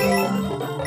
Love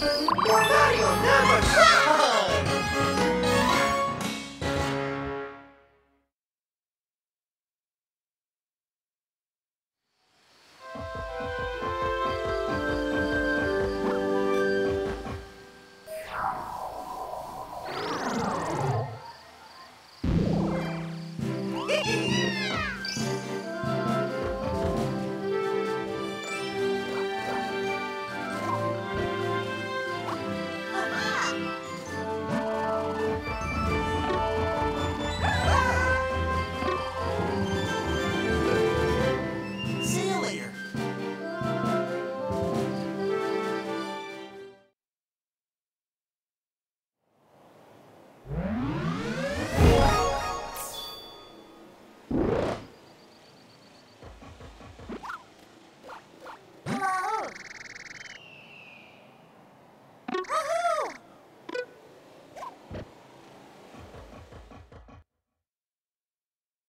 Mario never.